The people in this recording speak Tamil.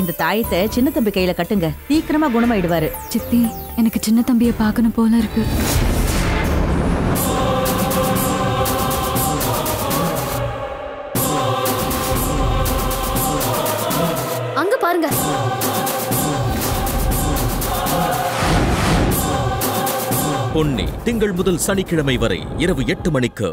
இந்த தாயத்தை சின்ன தம்பி கையில கட்டுங்க. சீக்கிரமா குணமாயிடுவாரு. சித்தி எனக்கு சின்ன தம்பிய பார்க்கணும் போல இருக்கு. அங்க பாருங்க. பொன்னி திங்கள் முதல் சனிக்கிழமை வரை இரவு எட்டு மணிக்கு.